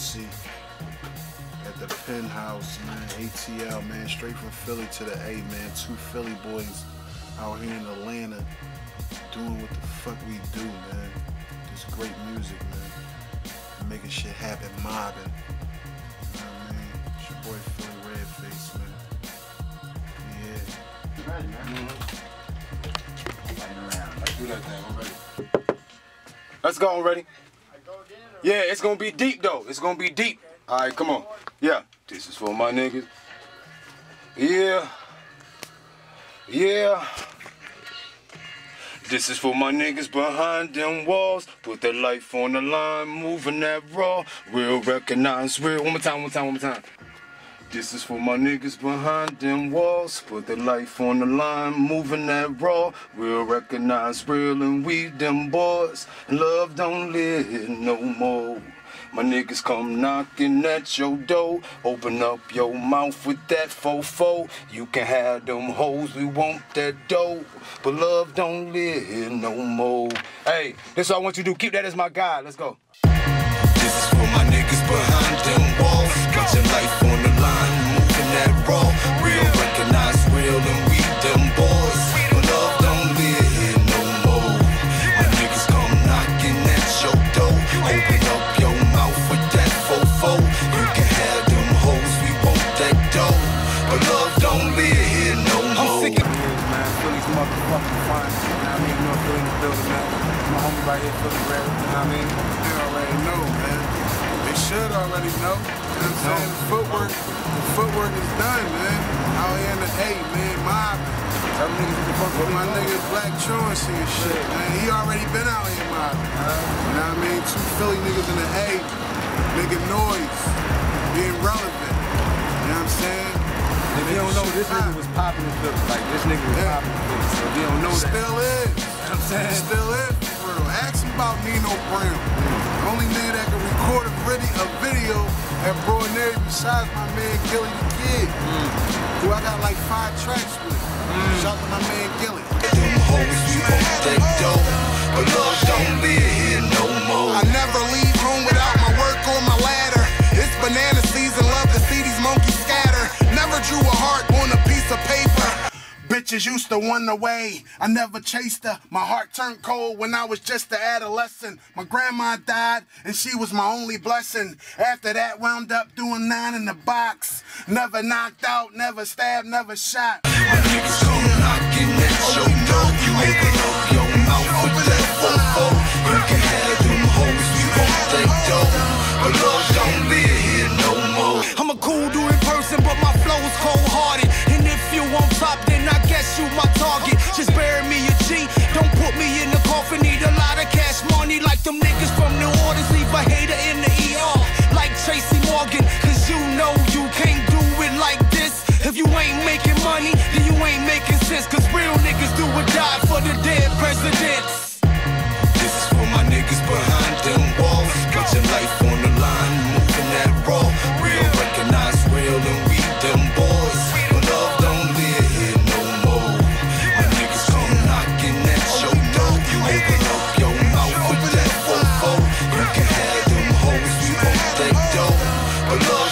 Embassy at the penthouse, man. ATL, man. Straight from Philly to the A, man. Two Philly boys out here in Atlanta doing what the fuck we do, man. This great music, man. Making shit happen, mobbing. You know what I mean? It's your boy Philly Redface, man. Yeah. Ready, man. Let's do that thing. I'm ready. Let's go. I'm ready. Yeah, it's gonna be deep though. It's gonna be deep. All right, come on. Yeah, this is for my niggas. Yeah. Yeah. This is for my niggas behind them walls. Put their life on the line, moving that raw. Real recognize real. One more time, one more time, one more time. This is for my niggas behind them walls. Put their life on the line, moving that raw. Real recognize real and we them boys. Love don't live no more. My niggas come knocking at your door. Open up your mouth with that fofo. You can have them hoes, we want that dough. But love don't live no more. Hey, this is what I want you to do. Keep that as my guide. Let's go. This is for my niggas I mean? Philly in the building, man. My homie right here, Philly Red. You know what I mean? They already know, man. They should already know. You know what I'm saying? The footwork, the footwork is done, man. Out here in the A, man. Tell them niggas the fuck With my nigga Black Truancy and shit, man. He already been out here mobbing. You know what I mean? Two Philly niggas in the A, making noise, being relevant. This nigga was popping in Philly. Like, this nigga was Yeah. popping in Philly. So if you don't know that, Still is. you know what I'm saying? Still is, for real. Ask him about Nino Brown. The only nigga that can record a video, a video at Broad Nary besides my man Gillie the Kid. Mm. Who I got like five tracks with. Mm. Shout out to my man Gillie. Them hoes, we want that dough. But love don't Bitches used to run away. I never chased her. My heart turned cold when I was just an adolescent. My grandma died, and she was my only blessing. After that, wound up doing nine in the box. Never knocked out, never stabbed, never shot. My sense. Cause real niggas do or die for the dead presidents. This is for my niggas behind them walls. Got your life on the line, moving that raw. Real recognize real and we them boys. But love don't live here no more. My niggas come knocking at your door. Open up your mouth with that fofo. You can have them hoes, we want that dough. But love